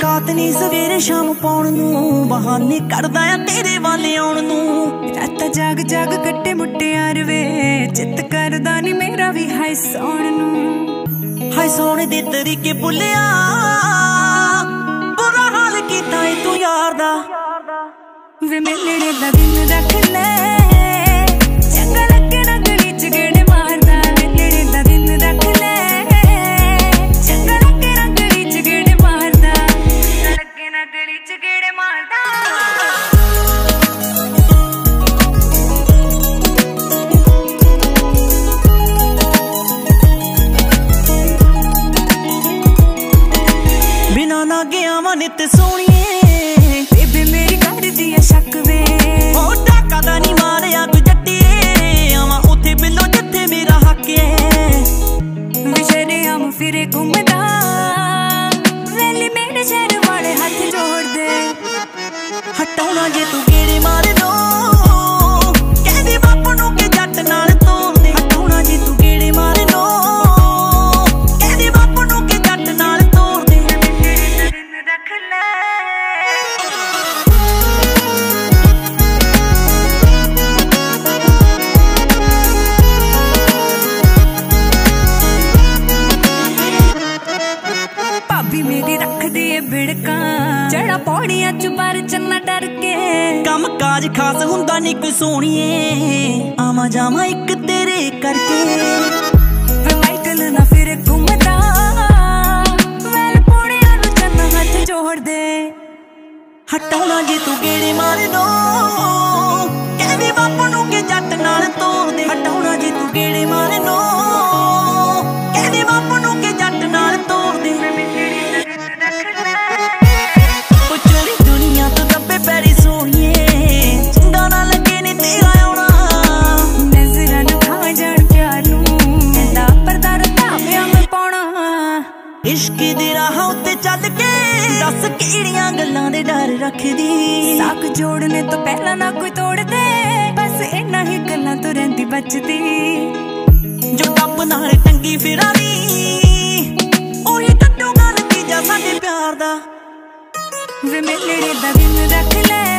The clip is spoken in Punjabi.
ਰਾਤ ਨਹੀਂ ਸਵੇਰੇ ਸ਼ਾਮ ਪਾਉਣ ਨੂੰ ਬਹਾਨੇ ਕਰਦਾ ਆ ਤੇਰੇ ਵੱਲ ਆਉਣ ਨੂੰ। ਰਾਤਾਂ ਜਾਗ ਜਾਗ ਕੱਟੇ ਮੁੱਟਿਆਰ ਵੇ ਚਿੱਤ ਕਰਦਾ ਨਹੀਂ ਮੇਰਾ ਵੀ ਹਾਈ ਸੌਣ ਨੂੰ। ਹਾਏ ਸੋਹਣੇ ਦੇ ਤਰੀਕੇ ਭੁੱਲਿਆ, ਬੁਰਾ ਹਾਲ ਕੀਤਾ ਏ ਤੂੰ ਯਾਰ ਦਾ। ਵੇ ਮੇਲੇ ਦਾ ਦਿਨ ਰੱਖ ਲੈ। ਸੋਹਣੀਏ। ਬੇਬੇ ਮੇਰੀ ਕਰਦੀ ਐ ਸ਼ੱਕ ਵੇ। ਉਹ ਟਾਕਾ ਦਾ ਨਹੀਂ ਮਾਰਿਆ ਤੂੰ ਜੱਟੀਏ। ਆਵਾਂ ਉੱਥੇ ਬਿੱਲੋ ਜਿੱਥੇ ਮੇਰਾ ਹੱਕ ਏ। ਵਿਸ਼ਰੇ ਹਮ ਫਿਰੇ ਘੁੰਮਦਾ। ਵੇਲੀ ਮੇਰੇ ਸ਼ਹਿਰ ਵਾਲੇ ਹੱਥ ਜੋੜਦੇ। ਹਟਾਉਣਾ ਜੇ ਤੂੰ ਗੇੜੇ ਮਾਰ ਭਾਬੀ ਮੇਰੀ ਰੱਖਦੀ ਏ ਬਿੜਕਾਂ। ਚੜਾ ਪੌੜੀਆਂ ਚ ਪਰ ਚੰਨਾ ਡਰ ਕੇ। ਕੰਮ ਕਾਜ ਖਾਸ ਹੁੰਦਾ ਨਹੀਂ ਕੋਈ ਸੋਹਣੀਏ। ਆਵਾਂ ਜਾਵਾਂ ਇੱਕ ਤੇਰੇ ਕਰਕੇ। ਵੇ ਮਾਈਕਲ ਨਾ ਫਿਰ ਘੁੰਮਦਾ। ਵੈਲ ਪੌੜੀਆਂ ਨੂੰ ਚੰਨਾ ਹੱਥ ਜੋੜਦੇ। ਹਟਾਉਣਾ ਜੇ ਤੂੰ ਗੇੜੇ ਮਾਰ ਦੋ। ਕਹਿੰਦੇ ਬਾਪੂ ਨੂੰ ਕਿ ਜੱਟ ਨਾਲ ਤੋਰਦੇ ਇਸ਼ਕ ਦੇ ਰਾਹਾਂ ਉੱਤੇ ਚੱਲ ਕੇ ਦੱਸ ਕਿਹੜੀਆਂ ਗੱਲਾਂ ਦੇ ਡਰ ਰੱਖਦੀ? ਸਾਕ ਜੋੜਨੇ ਤੋਂ ਪਹਿਲਾਂ ਨਾ ਕੋਈ ਤੋੜਦੇ, ਬਸ ਇੰਨਾ ਹੀ ਗੱਲਾਂ ਤੋਂ ਰਹਿੰਦੀ ਬਚਦੀ। ਜੋ ਟੱਪ ਨਾਲ ਟੰਗੀ ਫਿਰਾਨੀ ਉਹੀ ਟੱਟੂਗਾ ਨਤੀਜਾ ਸਾਡੇ ਪਿਆਰ ਦਾ? ਵੇ ਮੇਲੇ ਦਾ ਦਿਨ ਰੱਖ ਲੈ।